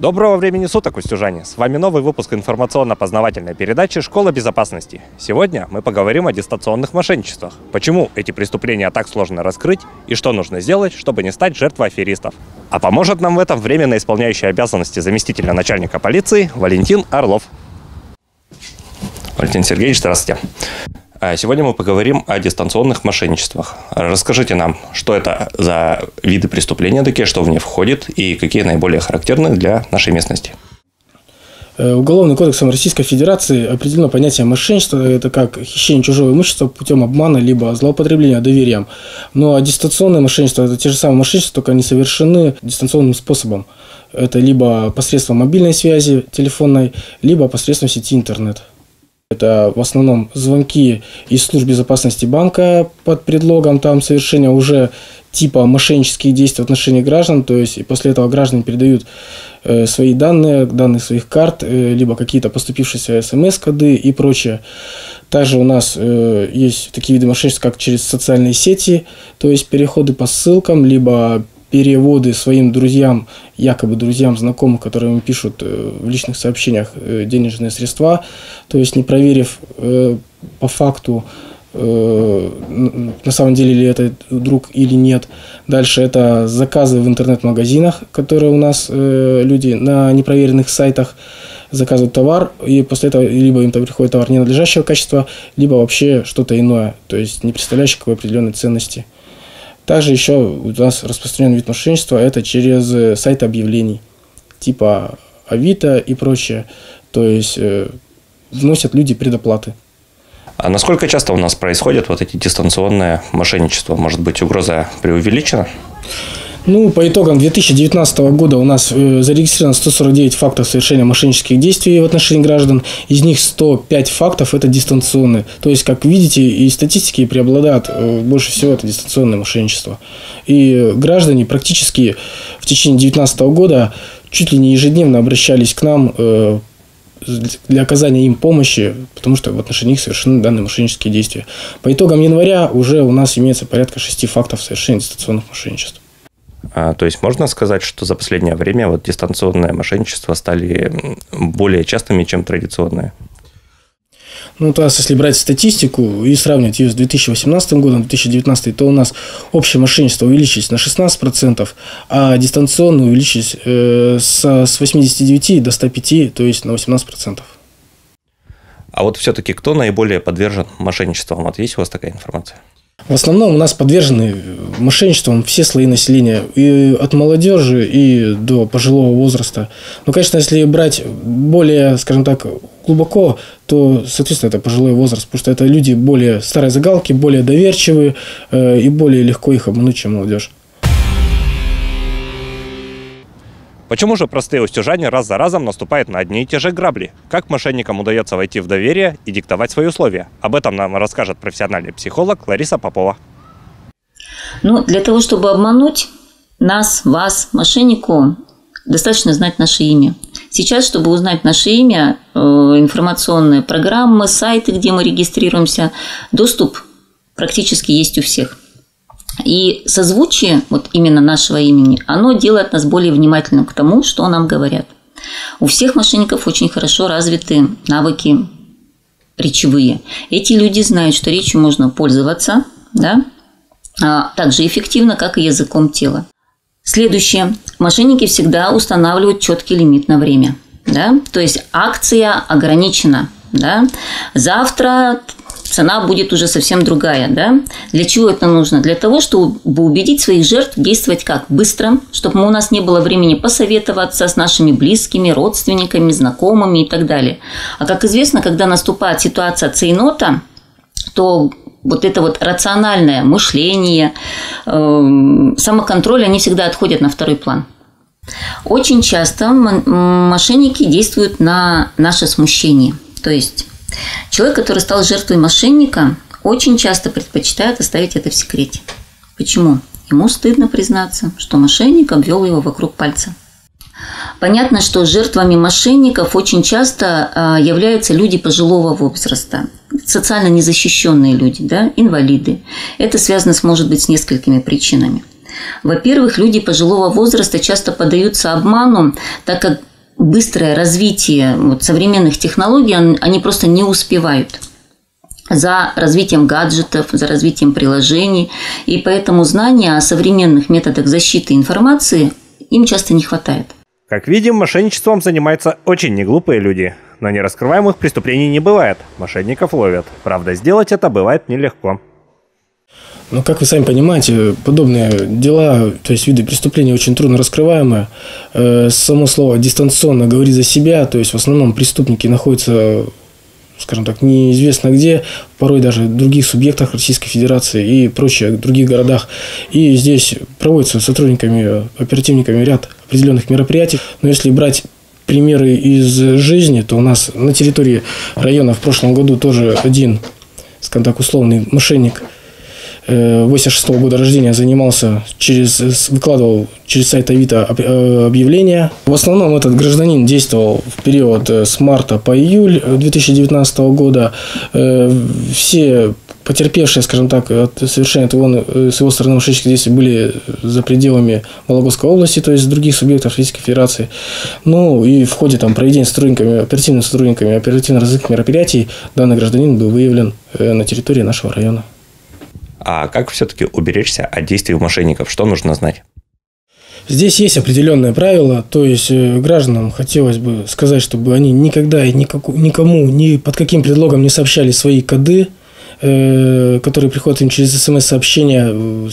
Доброго времени суток, устюжане! С вами новый выпуск информационно-познавательной передачи «Школа безопасности». Сегодня мы поговорим о дистанционных мошенничествах. Почему эти преступления так сложно раскрыть и что нужно сделать, чтобы не стать жертвой аферистов. А поможет нам в этом временно исполняющий обязанности заместителя начальника полиции Валентин Орлов. Валентин Сергеевич, здравствуйте. А сегодня мы поговорим о дистанционных мошенничествах. Расскажите нам, что это за виды преступления такие, что в них входит и какие наиболее характерны для нашей местности. Э, Уголовным кодексом Российской Федерации определено понятие мошенничества – это как хищение чужого имущества путем обмана либо злоупотребления доверием. Ну а дистанционное мошенничество – это те же самые мошенничества, только они совершены дистанционным способом. Это либо посредством мобильной связи телефонной, либо посредством сети интернет. Это в основном звонки из служб безопасности банка под предлогом там совершения уже типа мошеннических действий в отношении граждан, то есть и после этого граждане передают э, свои данные, данные своих карт, э, либо какие-то поступившиеся смс-коды и прочее. Также у нас э, есть такие виды мошенничества, как через социальные сети, то есть переходы по ссылкам, либо переводы своим друзьям, якобы друзьям, знакомым, которые им пишут э, в личных сообщениях э, денежные средства, то есть не проверив э, по факту, на самом деле ли это друг или нет. Дальше это заказы в интернет-магазинах, которые у нас люди на непроверенных сайтах заказывают товар, и после этого либо им приходит товар ненадлежащего качества, либо вообще что-то иное, то есть не представляющее какой определенной ценности. Также еще у нас распространенный вид мошенничества – это через э, сайты объявлений, типа Авито и прочее. То есть э, вносят люди предоплаты. А насколько часто у нас происходят вот эти дистанционные мошенничества? Может быть, угроза преувеличена? Ну, по итогам 2019 года у нас э, зарегистрировано 149 фактов совершения мошеннических действий в отношении граждан. Из них 105 фактов – это дистанционные. То есть, как видите, и статистики преобладают э, больше всего это дистанционное мошенничество. И граждане практически в течение 2019 года чуть ли не ежедневно обращались к нам э, для оказания им помощи, потому что в отношении них совершены данные мошеннические действия. По итогам января уже у нас имеется порядка 6 фактов совершения дистанционных мошенничеств. А, то есть можно сказать, что за последнее время вот дистанционное мошенничество стали более частыми, чем традиционные? Ну, то есть, если брать статистику и сравнивать ее с 2018 годом, 2019, то у нас общее мошенничество увеличилось на 16%, а дистанционно увеличилось э, с, с 89 до 105, то есть на 18%. А вот все-таки кто наиболее подвержен мошенничествам? Вот есть у вас такая информация? В основном у нас подвержены мошенничествам все слои населения, и от молодежи, и до пожилого возраста. Но, конечно, если брать более, скажем так, глубоко, то, соответственно, это пожилой возраст, потому что это люди более старой загалки, более доверчивые, э, и более легко их обмануть, чем молодежь. Почему же простые устюжане раз за разом наступают на одни и те же грабли? Как мошенникам удается войти в доверие и диктовать свои условия? Об этом нам расскажет профессиональный психолог Лариса Попова. Ну, для того, чтобы обмануть нас, вас, мошеннику, достаточно знать наше имя. Сейчас, чтобы узнать наше имя, э, информационные программы, сайты, где мы регистрируемся, доступ практически есть у всех – и созвучие вот именно нашего имени, оно делает нас более внимательным к тому, что нам говорят. У всех мошенников очень хорошо развиты навыки речевые. Эти люди знают, что речью можно пользоваться, да, а так же эффективно, как и языком тела. Следующее. Мошенники всегда устанавливают четкий лимит на время. Да? То есть акция ограничена. Да? Завтра цена будет уже совсем другая. Да? Для чего это нужно? Для того, чтобы убедить своих жертв действовать как? Быстро, чтобы у нас не было времени посоветоваться с нашими близкими, родственниками, знакомыми и так далее. А как известно, когда наступает ситуация цейнота, то вот это вот рациональное мышление, э, самоконтроль, они всегда отходят на второй план. Очень часто мошенники действуют на наше смущение. То есть Человек, который стал жертвой мошенника, очень часто предпочитает оставить это в секрете. Почему? Ему стыдно признаться, что мошенник обвел его вокруг пальца. Понятно, что жертвами мошенников очень часто а, являются люди пожилого возраста, социально незащищенные люди, да, инвалиды. Это связано, может быть, с несколькими причинами. Во-первых, люди пожилого возраста часто поддаются обману, так как быстрое развитие вот, современных технологий, они просто не успевают за развитием гаджетов, за развитием приложений. И поэтому знания о современных методах защиты информации им часто не хватает. Как видим, мошенничеством занимаются очень неглупые люди. Но нераскрываемых преступлений не бывает. Мошенников ловят. Правда, сделать это бывает нелегко. Ну, как вы сами понимаете, подобные дела, то есть виды преступления очень трудно раскрываемые. Э, само слово дистанционно говорит за себя, то есть в основном преступники находятся скажем так, неизвестно где, порой даже в других субъектах Российской Федерации и прочих других городах. И здесь проводится сотрудниками, оперативниками ряд определенных мероприятий. Но если брать примеры из жизни, то у нас на территории района в прошлом году тоже один, скажем так, условный мошенник – 86 -го года рождения занимался через, выкладывал через сайт Авито э, объявления. В основном этот гражданин действовал в период э, с марта по июль 2019 года. Э, все потерпевшие, скажем так, от совершения этого, с его стороны мошеннических действий были за пределами Вологодской области, то есть других субъектов Российской Федерации. Ну и в ходе там, проведения сотрудниками, оперативными сотрудниками оперативно-розыскных мероприятий данный гражданин был выявлен на территории нашего района. А как все-таки уберечься от действий мошенников? Что нужно знать? Здесь есть определенные правила, то есть э, гражданам хотелось бы сказать, чтобы они никогда и никому, ни под каким предлогом не сообщали свои коды, э, которые приходят им через смс-сообщения э,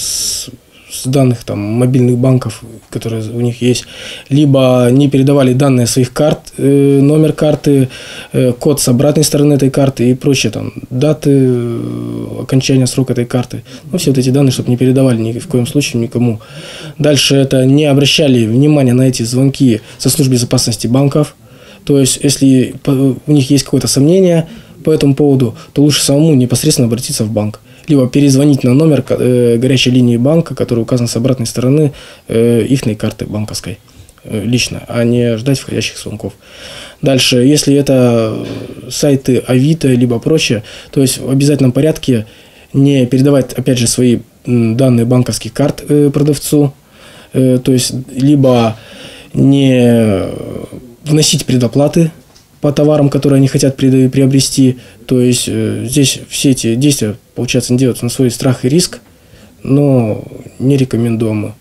с данных там, мобильных банков, которые у них есть, либо не передавали данные своих карт, э, номер карты, э, код с обратной стороны этой карты и прочие там даты э, окончания срока этой карты. Ну, все вот эти данные, чтобы не передавали ни в коем случае никому. Дальше это не обращали внимания на эти звонки со службы безопасности банков. То есть, если у них есть какое-то сомнение по этому поводу, то лучше самому непосредственно обратиться в банк либо перезвонить на номер э, горячей линии банка, который указан с обратной стороны э, их карты банковской э, лично, а не ждать входящих звонков. Дальше, если это сайты Авито либо прочее, то есть в обязательном порядке не передавать, опять же, свои данные банковских карт продавцу, то есть либо не вносить предоплаты по товарам, которые они хотят приобрести. То есть э, здесь все эти действия, получается, делаются на свой страх и риск, но не рекомендуемы.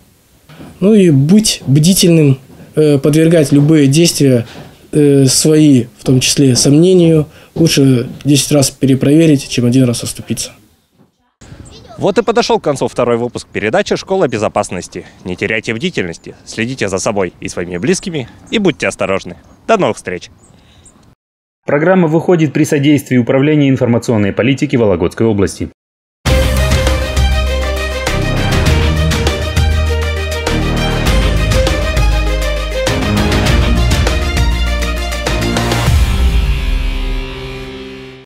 Ну и быть бдительным, э, подвергать любые действия э, свои, в том числе сомнению, лучше 10 раз перепроверить, чем один раз оступиться. Вот и подошел к концу второй выпуск передачи «Школа безопасности». Не теряйте бдительности, следите за собой и своими близкими и будьте осторожны. До новых встреч! Программа выходит при содействии Управления информационной политики Вологодской области.